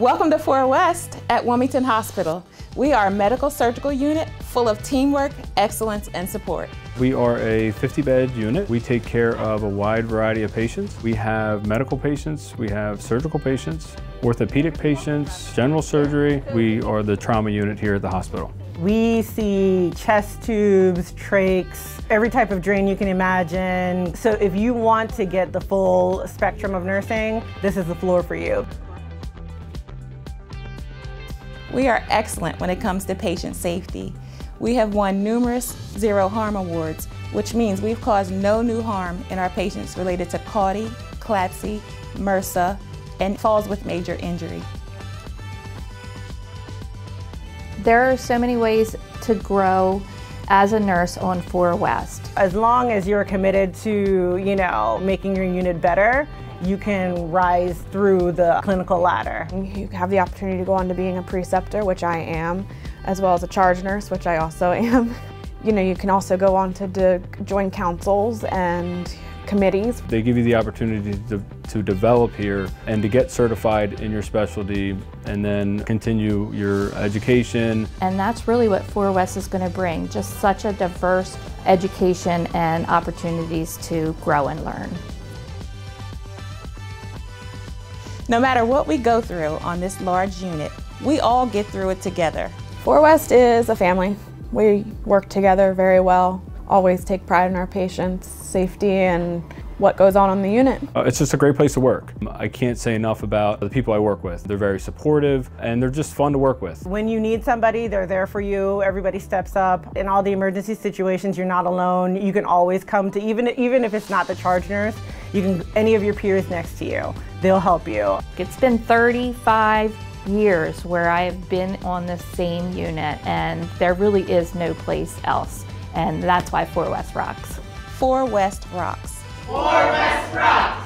Welcome to 4 West at Wilmington Hospital. We are a medical surgical unit full of teamwork, excellence, and support. We are a 50 bed unit. We take care of a wide variety of patients. We have medical patients, we have surgical patients, orthopedic patients, general surgery. We are the trauma unit here at the hospital. We see chest tubes, trachs, every type of drain you can imagine. So if you want to get the full spectrum of nursing, this is the floor for you. We are excellent when it comes to patient safety. We have won numerous zero harm awards, which means we've caused no new harm in our patients related to CAUTI, CLABSI, MRSA, and falls with major injury. There are so many ways to grow as a nurse on 4 West. As long as you're committed to, you know, making your unit better, you can rise through the clinical ladder. You have the opportunity to go on to being a preceptor, which I am, as well as a charge nurse, which I also am. You know, you can also go on to, to join councils and committees. They give you the opportunity to, to develop here and to get certified in your specialty and then continue your education. And that's really what 4 West is going to bring, just such a diverse education and opportunities to grow and learn. No matter what we go through on this large unit, we all get through it together. 4 West is a family. We work together very well, always take pride in our patients' safety and what goes on on the unit. Uh, it's just a great place to work. I can't say enough about the people I work with. They're very supportive and they're just fun to work with. When you need somebody, they're there for you. Everybody steps up. In all the emergency situations, you're not alone. You can always come to, even, even if it's not the charge nurse, you can, any of your peers next to you, they'll help you. It's been 35 years where I have been on the same unit and there really is no place else. And that's why 4 West rocks. 4 West rocks. 4 West rocks.